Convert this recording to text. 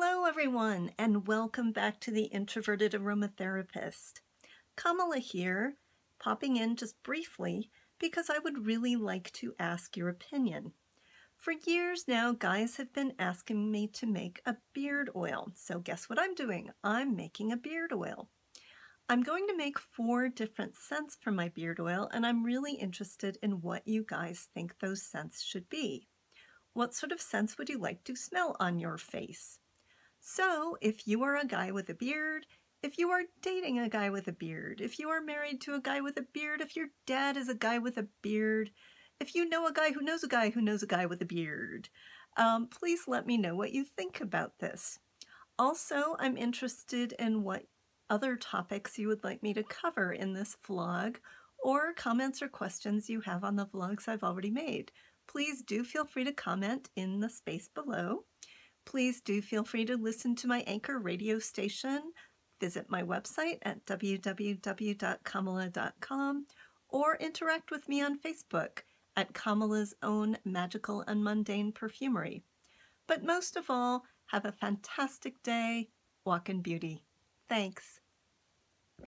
Hello, everyone, and welcome back to the Introverted Aromatherapist. Kamala here, popping in just briefly because I would really like to ask your opinion. For years now, guys have been asking me to make a beard oil. So guess what I'm doing? I'm making a beard oil. I'm going to make four different scents for my beard oil, and I'm really interested in what you guys think those scents should be. What sort of scents would you like to smell on your face? So, if you are a guy with a beard, if you are dating a guy with a beard, if you are married to a guy with a beard, if your dad is a guy with a beard, if you know a guy who knows a guy who knows a guy with a beard, um, please let me know what you think about this. Also, I'm interested in what other topics you would like me to cover in this vlog or comments or questions you have on the vlogs I've already made. Please do feel free to comment in the space below. Please do feel free to listen to my Anchor radio station, visit my website at www.kamala.com, or interact with me on Facebook at Kamala's Own Magical and Mundane Perfumery. But most of all, have a fantastic day. Walk in beauty. Thanks.